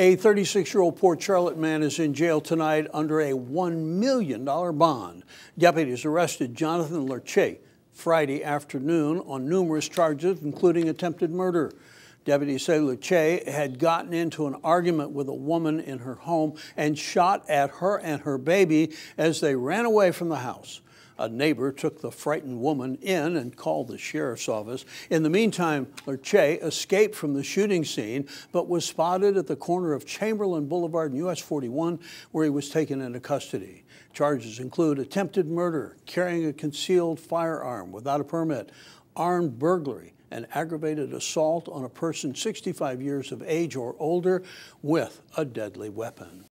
A 36 year old Port Charlotte man is in jail tonight under a $1 million bond. Deputies arrested Jonathan Lerche Friday afternoon on numerous charges, including attempted murder. Deputies say Lerche had gotten into an argument with a woman in her home and shot at her and her baby as they ran away from the house. A neighbor took the frightened woman in and called the sheriff's office. In the meantime, Lerche escaped from the shooting scene, but was spotted at the corner of Chamberlain Boulevard and US 41, where he was taken into custody. Charges include attempted murder, carrying a concealed firearm without a permit, armed burglary, and aggravated assault on a person 65 years of age or older with a deadly weapon.